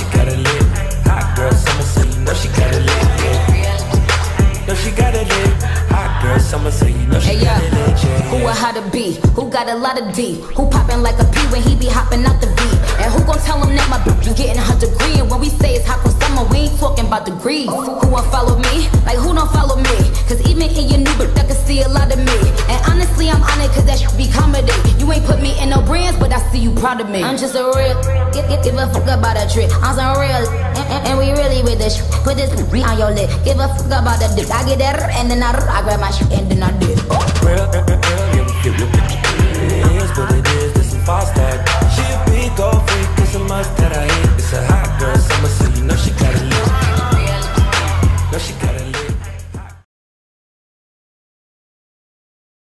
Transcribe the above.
she got it lit. Hot girl summer, so you know she got it lit. Yeah. She got it lit. Hot girl summer, so you know she hey, got it lit. Who a how to be? Who got a lot of D? Who popping like a P when he be hopping out the beat? And who gon' tell him that my bitch is getting her degree? And when we say it's hot for summer, we ain't talking about degrees. Who won't follow me? Like who don't follow me? Cause even in your new book, I can see a lot of me. And proud of me. I'm just a real, give, give, give a fuck about a trick. I'm some real, and, and, and we really with this. Put this on your lip. Give a fuck about the dick. I get that, and then I, I grab my shit, and then I dip.